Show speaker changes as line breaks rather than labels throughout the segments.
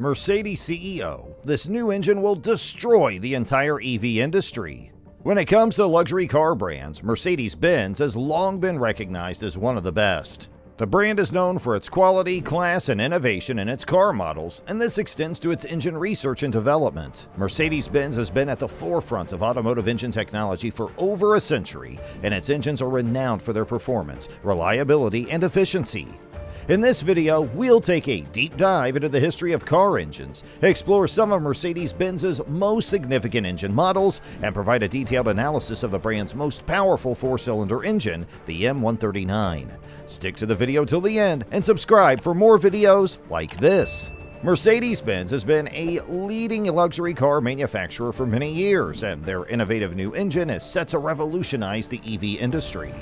Mercedes CEO, this new engine will destroy the entire EV industry. When it comes to luxury car brands, Mercedes Benz has long been recognized as one of the best. The brand is known for its quality, class, and innovation in its car models, and this extends to its engine research and development. Mercedes Benz has been at the forefront of automotive engine technology for over a century, and its engines are renowned for their performance, reliability, and efficiency. In this video, we'll take a deep dive into the history of car engines, explore some of Mercedes-Benz's most significant engine models, and provide a detailed analysis of the brand's most powerful four-cylinder engine, the M139. Stick to the video till the end and subscribe for more videos like this. Mercedes-Benz has been a leading luxury car manufacturer for many years, and their innovative new engine is set to revolutionize the EV industry.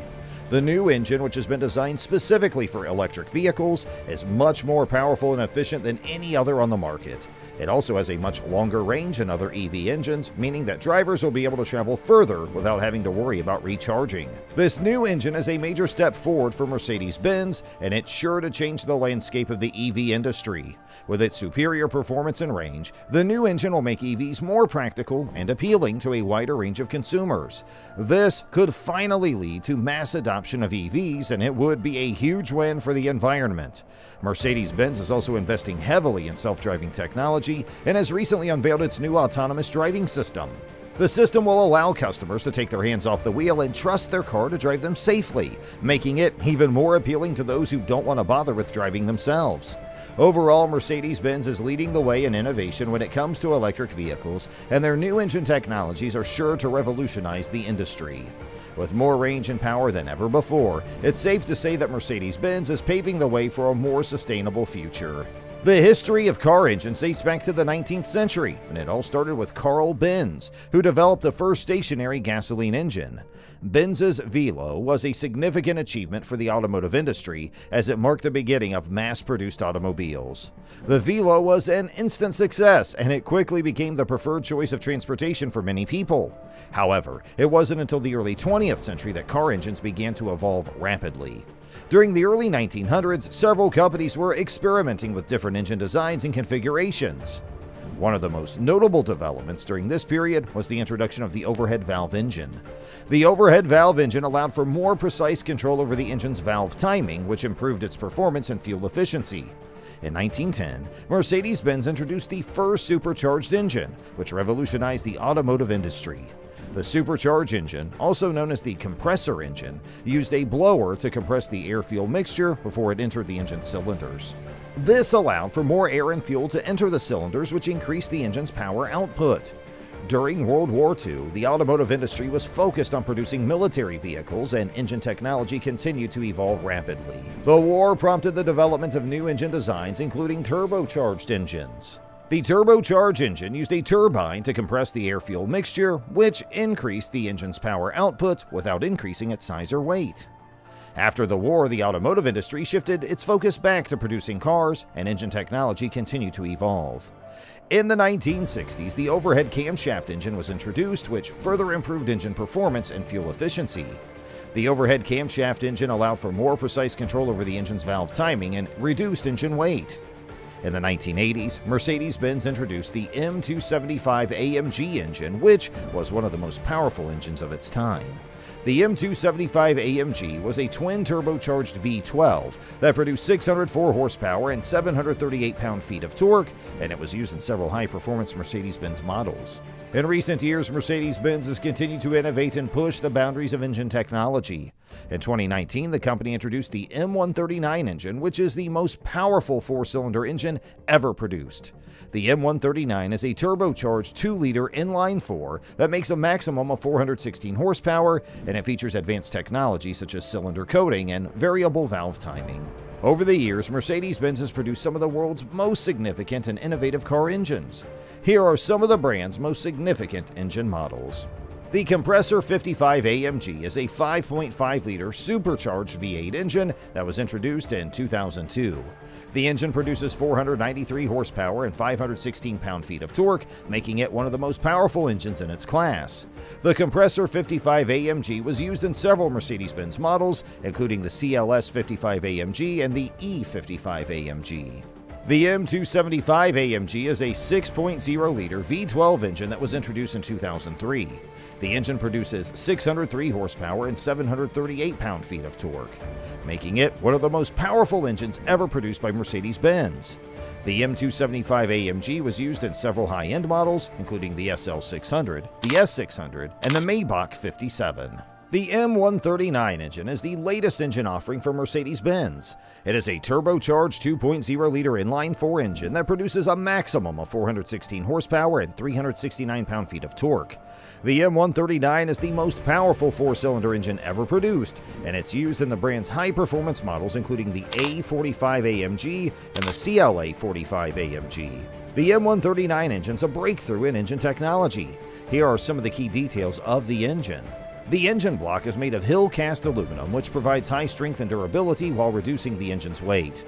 The new engine, which has been designed specifically for electric vehicles, is much more powerful and efficient than any other on the market. It also has a much longer range than other EV engines, meaning that drivers will be able to travel further without having to worry about recharging. This new engine is a major step forward for Mercedes-Benz, and it's sure to change the landscape of the EV industry. With its superior performance and range, the new engine will make EVs more practical and appealing to a wider range of consumers. This could finally lead to mass adoption of EVs, and it would be a huge win for the environment. Mercedes-Benz is also investing heavily in self-driving technology and has recently unveiled its new autonomous driving system. The system will allow customers to take their hands off the wheel and trust their car to drive them safely, making it even more appealing to those who don't want to bother with driving themselves. Overall, Mercedes Benz is leading the way in innovation when it comes to electric vehicles, and their new engine technologies are sure to revolutionize the industry. With more range and power than ever before, it's safe to say that Mercedes Benz is paving the way for a more sustainable future. The history of car engines dates back to the 19th century, and it all started with Karl Benz, who developed the first stationary gasoline engine. Benz's Velo was a significant achievement for the automotive industry as it marked the beginning of mass-produced automobiles. The Velo was an instant success, and it quickly became the preferred choice of transportation for many people. However, it wasn't until the early 20th century that car engines began to evolve rapidly. During the early 1900s, several companies were experimenting with different engine designs and configurations. One of the most notable developments during this period was the introduction of the overhead valve engine. The overhead valve engine allowed for more precise control over the engine's valve timing, which improved its performance and fuel efficiency. In 1910, Mercedes Benz introduced the first supercharged engine, which revolutionized the automotive industry. The supercharged engine, also known as the compressor engine, used a blower to compress the air-fuel mixture before it entered the engine cylinders. This allowed for more air and fuel to enter the cylinders, which increased the engine's power output. During World War II, the automotive industry was focused on producing military vehicles, and engine technology continued to evolve rapidly. The war prompted the development of new engine designs, including turbocharged engines. The turbocharged engine used a turbine to compress the air-fuel mixture, which increased the engine's power output without increasing its size or weight. After the war, the automotive industry shifted its focus back to producing cars, and engine technology continued to evolve. In the 1960s, the overhead camshaft engine was introduced, which further improved engine performance and fuel efficiency. The overhead camshaft engine allowed for more precise control over the engine's valve timing and reduced engine weight. In the 1980s, Mercedes-Benz introduced the M275 AMG engine, which was one of the most powerful engines of its time. The M275 AMG was a twin turbocharged V12 that produced 604 horsepower and 738 pound-feet of torque, and it was used in several high-performance Mercedes-Benz models. In recent years, Mercedes-Benz has continued to innovate and push the boundaries of engine technology. In 2019, the company introduced the M139 engine, which is the most powerful four-cylinder engine ever produced. The M139 is a turbocharged 2-liter inline-4 that makes a maximum of 416 horsepower, and it features advanced technology such as cylinder coating and variable valve timing. Over the years, Mercedes-Benz has produced some of the world's most significant and innovative car engines. Here are some of the brand's most significant engine models. The Compressor 55 AMG is a 5.5-liter supercharged V8 engine that was introduced in 2002. The engine produces 493 horsepower and 516 pound-feet of torque, making it one of the most powerful engines in its class. The Compressor 55 AMG was used in several Mercedes-Benz models, including the CLS 55 AMG and the E55 AMG. The M275 AMG is a 6.0 liter V12 engine that was introduced in 2003. The engine produces 603 horsepower and 738 pound feet of torque, making it one of the most powerful engines ever produced by Mercedes Benz. The M275 AMG was used in several high end models, including the SL600, the S600, and the Maybach 57. The M139 engine is the latest engine offering from Mercedes-Benz. It is a turbocharged 2.0-liter inline-4 engine that produces a maximum of 416 horsepower and 369 pound-feet of torque. The M139 is the most powerful four-cylinder engine ever produced, and it's used in the brand's high-performance models including the A45 AMG and the CLA 45 AMG. The M139 engine is a breakthrough in engine technology. Here are some of the key details of the engine. The engine block is made of chill cast aluminum, which provides high strength and durability while reducing the engine's weight.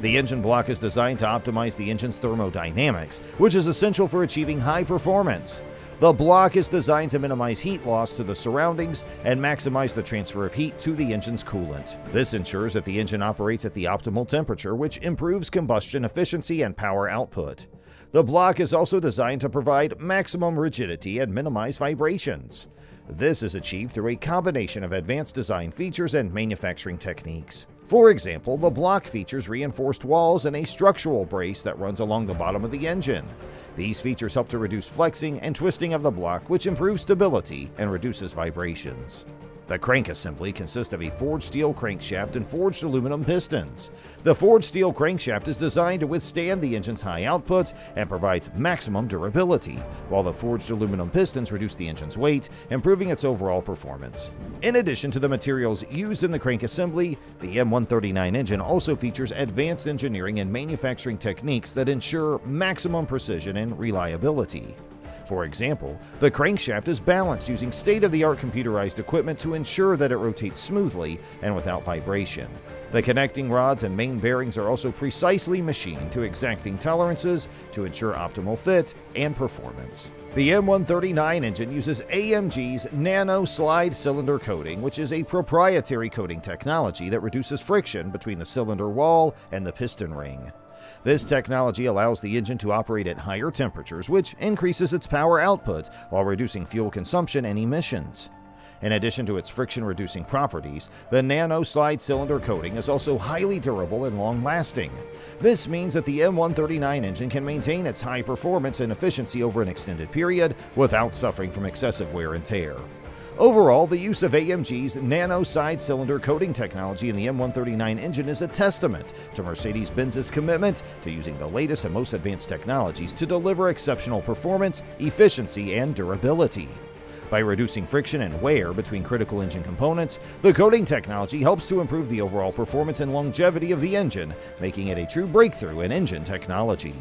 The engine block is designed to optimize the engine's thermodynamics, which is essential for achieving high performance. The block is designed to minimize heat loss to the surroundings and maximize the transfer of heat to the engine's coolant. This ensures that the engine operates at the optimal temperature, which improves combustion efficiency and power output. The block is also designed to provide maximum rigidity and minimize vibrations. This is achieved through a combination of advanced design features and manufacturing techniques. For example, the block features reinforced walls and a structural brace that runs along the bottom of the engine. These features help to reduce flexing and twisting of the block, which improves stability and reduces vibrations. The crank assembly consists of a forged steel crankshaft and forged aluminum pistons. The forged steel crankshaft is designed to withstand the engine's high output and provides maximum durability, while the forged aluminum pistons reduce the engine's weight, improving its overall performance. In addition to the materials used in the crank assembly, the M139 engine also features advanced engineering and manufacturing techniques that ensure maximum precision and reliability. For example, the crankshaft is balanced using state-of-the-art computerized equipment to ensure that it rotates smoothly and without vibration. The connecting rods and main bearings are also precisely machined to exacting tolerances to ensure optimal fit and performance. The M139 engine uses AMG's Nano Slide Cylinder Coating, which is a proprietary coating technology that reduces friction between the cylinder wall and the piston ring. This technology allows the engine to operate at higher temperatures, which increases its power output while reducing fuel consumption and emissions. In addition to its friction reducing properties, the nano slide cylinder coating is also highly durable and long lasting. This means that the M139 engine can maintain its high performance and efficiency over an extended period without suffering from excessive wear and tear. Overall, the use of AMG's nano slide cylinder coating technology in the M139 engine is a testament to Mercedes Benz's commitment to using the latest and most advanced technologies to deliver exceptional performance, efficiency, and durability. By reducing friction and wear between critical engine components, the coating technology helps to improve the overall performance and longevity of the engine, making it a true breakthrough in engine technology.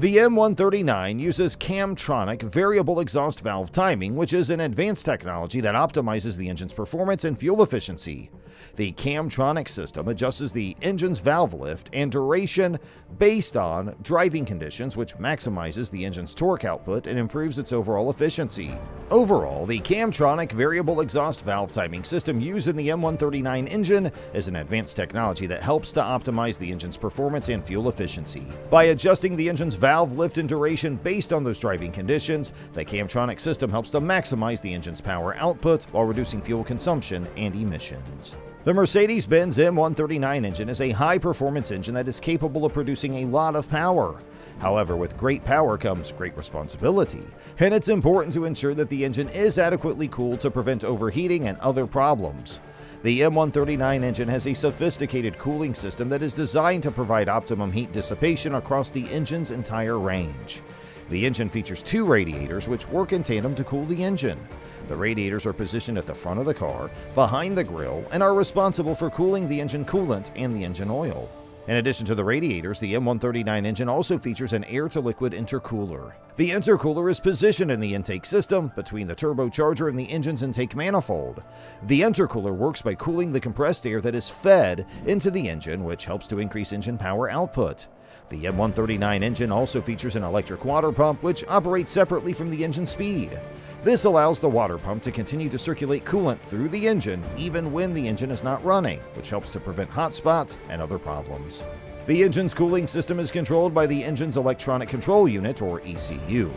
The M139 uses Camtronic variable exhaust valve timing, which is an advanced technology that optimizes the engine's performance and fuel efficiency. The Camtronic system adjusts the engine's valve lift and duration based on driving conditions, which maximizes the engine's torque output and improves its overall efficiency. Overall, the Camtronic variable exhaust valve timing system used in the M139 engine is an advanced technology that helps to optimize the engine's performance and fuel efficiency. By adjusting the engine's valve lift and duration based on those driving conditions, the Camtronic system helps to maximize the engine's power output while reducing fuel consumption and emissions. The Mercedes-Benz M139 engine is a high-performance engine that is capable of producing a lot of power. However, with great power comes great responsibility, and it's important to ensure that the engine is adequately cooled to prevent overheating and other problems. The M139 engine has a sophisticated cooling system that is designed to provide optimum heat dissipation across the engine's entire range. The engine features two radiators which work in tandem to cool the engine. The radiators are positioned at the front of the car, behind the grille, and are responsible for cooling the engine coolant and the engine oil. In addition to the radiators, the M139 engine also features an air-to-liquid intercooler. The intercooler is positioned in the intake system between the turbocharger and the engine's intake manifold. The intercooler works by cooling the compressed air that is fed into the engine, which helps to increase engine power output. The M139 engine also features an electric water pump, which operates separately from the engine speed. This allows the water pump to continue to circulate coolant through the engine even when the engine is not running, which helps to prevent hot spots and other problems. The engine's cooling system is controlled by the engine's electronic control unit, or ECU.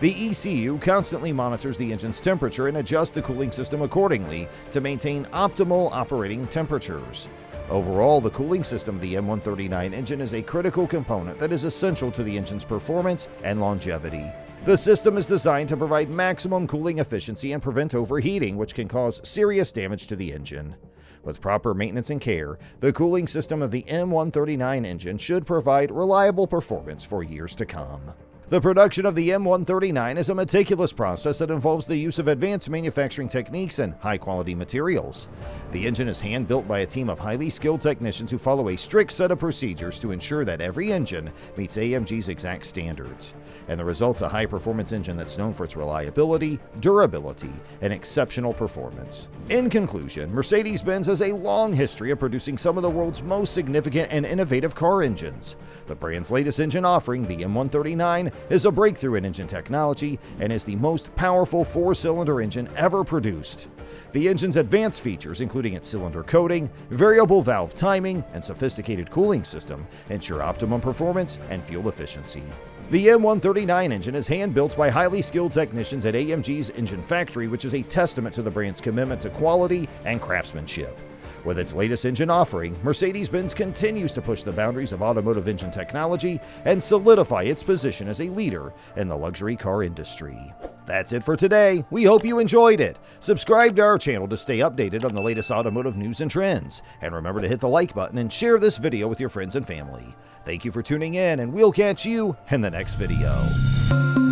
The ECU constantly monitors the engine's temperature and adjusts the cooling system accordingly to maintain optimal operating temperatures. Overall, the cooling system of the M139 engine is a critical component that is essential to the engine's performance and longevity. The system is designed to provide maximum cooling efficiency and prevent overheating, which can cause serious damage to the engine. With proper maintenance and care, the cooling system of the M139 engine should provide reliable performance for years to come. The production of the M139 is a meticulous process that involves the use of advanced manufacturing techniques and high quality materials. The engine is hand built by a team of highly skilled technicians who follow a strict set of procedures to ensure that every engine meets AMG's exact standards. And the result's a high performance engine that's known for its reliability, durability, and exceptional performance. In conclusion, Mercedes Benz has a long history of producing some of the world's most significant and innovative car engines. The brand's latest engine offering, the M139, is a breakthrough in engine technology and is the most powerful four cylinder engine ever produced. The engine's advanced features, including its cylinder coating, variable valve timing, and sophisticated cooling system, ensure optimum performance and fuel efficiency. The M139 engine is hand built by highly skilled technicians at AMG's engine factory, which is a testament to the brand's commitment to quality and craftsmanship. With its latest engine offering, Mercedes Benz continues to push the boundaries of automotive engine technology and solidify its position as a leader in the luxury car industry. That's it for today. We hope you enjoyed it. Subscribe to our channel to stay updated on the latest automotive news and trends. And remember to hit the like button and share this video with your friends and family. Thank you for tuning in, and we'll catch you in the next video.